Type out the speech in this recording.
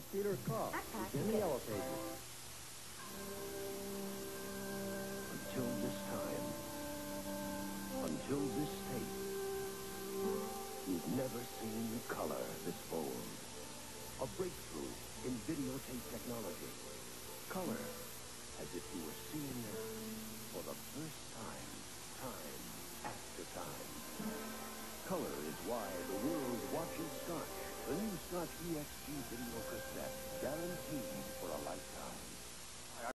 Scotch, Peter? Call. It's in the yellow pages. Until this time, until this tape, you've never seen color this bold. A breakthrough in videotape technology. Color, as if you were seeing it for the first time, time after time. Color is why Not yet even your cassette.